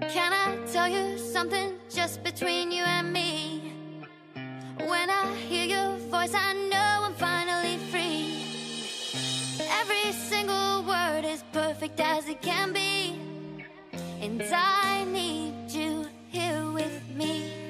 Can I tell you something just between you and me? When I hear your voice, I know I'm finally free. Every single word is perfect as it can be. And I need you here with me.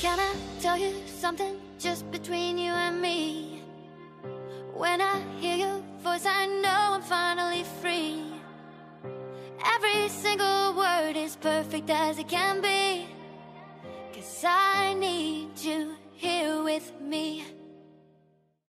Can I tell you something just between you and me? When I hear your voice, I know I'm finally free. Every single word is perfect as it can be. Cause I need you here with me.